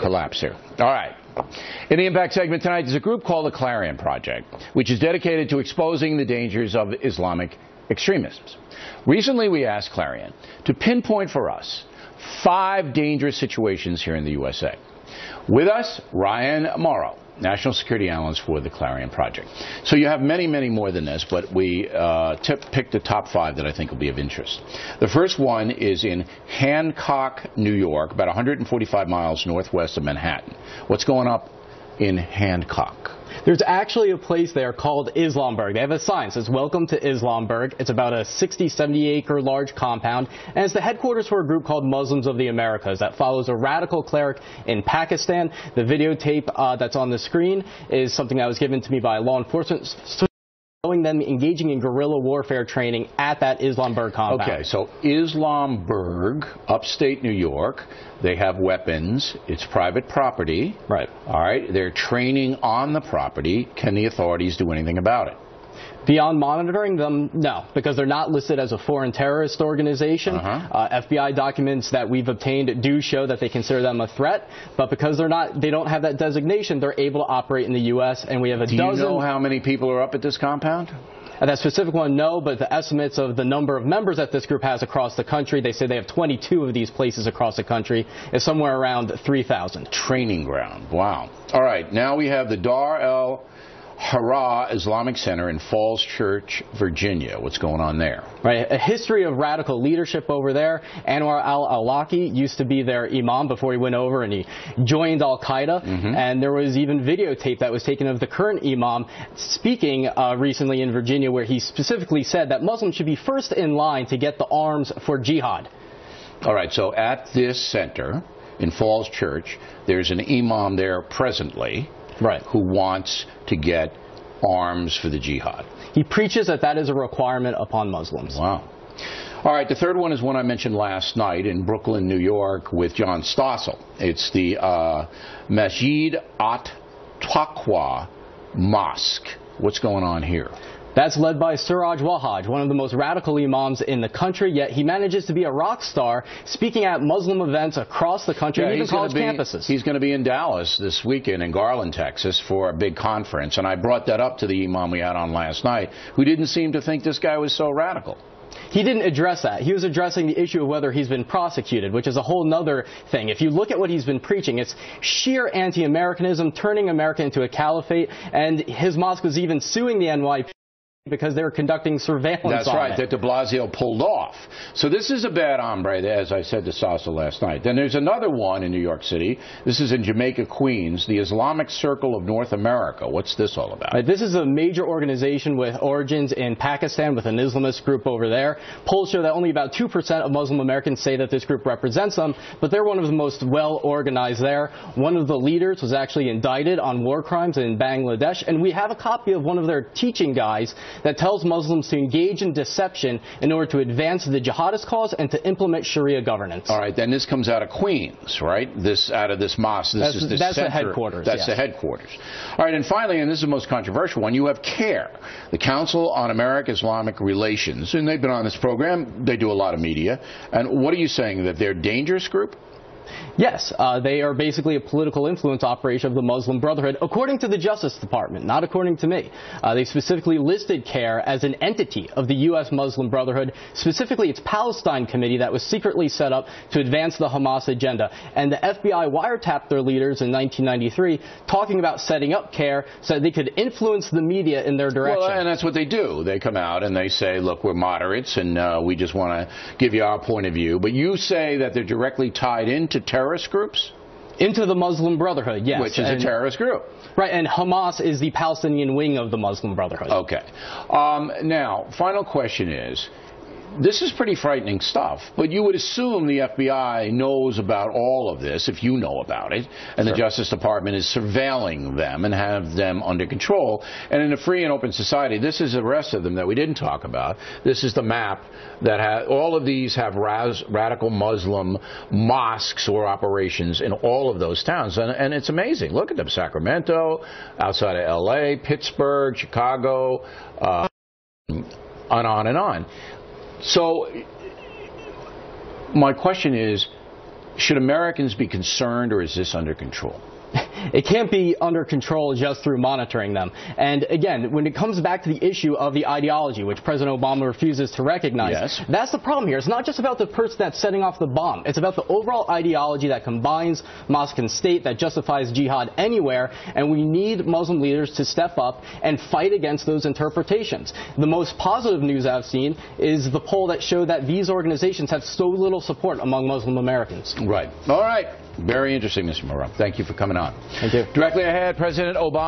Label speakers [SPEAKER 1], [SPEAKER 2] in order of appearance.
[SPEAKER 1] collapse here. All right. In the Impact segment tonight, there's a group called the Clarion Project, which is dedicated to exposing the dangers of Islamic extremism. Recently, we asked Clarion to pinpoint for us five dangerous situations here in the USA. With us, Ryan Mauro, national security analyst for the Clarion Project. So you have many, many more than this, but we uh, picked the top five that I think will be of interest. The first one is in Hancock, New York, about 145 miles northwest of Manhattan. What's going up in Hancock?
[SPEAKER 2] There's actually a place there called Islamberg. They have a sign that says, Welcome to Islamberg. It's about a 60, 70 acre large compound, and it's the headquarters for a group called Muslims of the Americas that follows a radical cleric in Pakistan. The videotape uh, that's on the screen is something that was given to me by law enforcement showing them engaging in guerrilla warfare training at that Islamberg compound.
[SPEAKER 1] Okay, so Islamberg, upstate New York, they have weapons. It's private property.
[SPEAKER 2] Right.
[SPEAKER 1] All right. They're training on the property. Can the authorities do anything about it?
[SPEAKER 2] Beyond monitoring them, no, because they're not listed as a foreign terrorist organization. Uh-huh. Uh, FBI documents that we've obtained do show that they consider them a threat, but because they're not, they don't have that designation, they're able to operate in the U.S. And we have a
[SPEAKER 1] do
[SPEAKER 2] dozen.
[SPEAKER 1] Do you know how many people are up at this compound?
[SPEAKER 2] At that specific one, no, but the estimates of the number of members that this group has across the country, they say they have 22 of these places across the country, is somewhere around 3,000.
[SPEAKER 1] Training ground. Wow. All right, now we have the Dar el Hijrah Islamic Center in Falls Church, Virginia. What's going on there?
[SPEAKER 2] Right, a history of radical leadership over there. Anwar al-Awlaki used to be their imam before he went over and he joined Al Qaeda. Mm-hmm. And there was even videotape that was taken of the current imam speaking uh, recently in Virginia, where he specifically said that Muslims should be first in line to get the arms for jihad.
[SPEAKER 1] All right, so at this center in Falls Church, there's an imam there presently
[SPEAKER 2] right.
[SPEAKER 1] who wants to get arms for the jihad.
[SPEAKER 2] He preaches that that is a requirement upon Muslims.
[SPEAKER 1] Wow. All right, the third one is one I mentioned last night in Brooklyn, New York, with John Stossel. It's the uh, Masjid at Taqwa Mosque. What's going on here?
[SPEAKER 2] That's led by Siraj Wahhaj, one of the most radical imams in the country, yet he manages to be a rock star speaking at Muslim events across the country
[SPEAKER 1] yeah,
[SPEAKER 2] and even college
[SPEAKER 1] be,
[SPEAKER 2] campuses.
[SPEAKER 1] He's going to be in Dallas this weekend in Garland, Texas for a big conference, and I brought that up to the imam we had on last night, who didn't seem to think this guy was so radical.
[SPEAKER 2] He didn't address that. He was addressing the issue of whether he's been prosecuted, which is a whole other thing. If you look at what he's been preaching, it's sheer anti-Americanism, turning America into a caliphate, and his mosque is even suing the NYPD because they were conducting surveillance
[SPEAKER 1] That's right,
[SPEAKER 2] it.
[SPEAKER 1] that de Blasio pulled off. So this is a bad hombre, as I said to Sasa last night. Then there's another one in New York City. This is in Jamaica, Queens, the Islamic Circle of North America. What's this all about?
[SPEAKER 2] Right, this is a major organization with origins in Pakistan with an Islamist group over there. Polls show that only about 2% of Muslim Americans say that this group represents them, but they're one of the most well organized there. One of the leaders was actually indicted on war crimes in Bangladesh, and we have a copy of one of their teaching guides that tells Muslims to engage in deception in order to advance the jihadist cause and to implement Sharia governance.
[SPEAKER 1] All right, then this comes out of Queens, right? This out of this mosque. This
[SPEAKER 2] that's,
[SPEAKER 1] is the
[SPEAKER 2] that's
[SPEAKER 1] center.
[SPEAKER 2] the headquarters.
[SPEAKER 1] That's
[SPEAKER 2] yes.
[SPEAKER 1] the headquarters. All right, and finally, and this is the most controversial one, you have CAIR, the Council on American-Islamic Relations, and they've been on this program. They do a lot of media. And what are you saying that they're a dangerous group?
[SPEAKER 2] Yes, uh, they are basically a political influence operation of the Muslim Brotherhood, according to the Justice Department, not according to me. Uh, they specifically listed CAIR as an entity of the U.S. Muslim Brotherhood, specifically its Palestine committee that was secretly set up to advance the Hamas agenda. And the FBI wiretapped their leaders in 1993, talking about setting up CAIR so that they could influence the media in their direction.
[SPEAKER 1] Well, and that's what they do. They come out and they say, look, we're moderates and uh, we just want to give you our point of view. But you say that they're directly tied into terrorist groups?
[SPEAKER 2] Into the Muslim Brotherhood, yes.
[SPEAKER 1] Which is
[SPEAKER 2] and,
[SPEAKER 1] a terrorist group.
[SPEAKER 2] Right, and Hamas is the Palestinian wing of the Muslim Brotherhood.
[SPEAKER 1] Okay. Um, now, final question is this is pretty frightening stuff, but you would assume the FBI knows about all of this if you know about it, and sure. the Justice Department is surveilling them and have them under control. And in a free and open society, this is the rest of them that we didn't talk about. This is the map that has all of these have raz, radical Muslim mosques or operations in all of those towns, and, and it's amazing. Look at them: Sacramento, outside of L.A., Pittsburgh, Chicago. Uh, on, on and on. So my question is, Should Americans be concerned, or is this under control?
[SPEAKER 2] It can't be under control just through monitoring them. And again, when it comes back to the issue of the ideology, which President Obama refuses to recognize,
[SPEAKER 1] yes.
[SPEAKER 2] that's the problem here. It's not just about the person that's setting off the bomb. It's about the overall ideology that combines mosque and state, that justifies jihad anywhere, and we need Muslim leaders to step up and fight against those interpretations. The most positive news I've seen is the poll that showed that these organizations have so little support among Muslim Americans.
[SPEAKER 1] Right. All right. Very interesting, Mr. Mauro. Thank you for coming on.
[SPEAKER 2] Thank you.
[SPEAKER 1] Directly ahead, President Obama.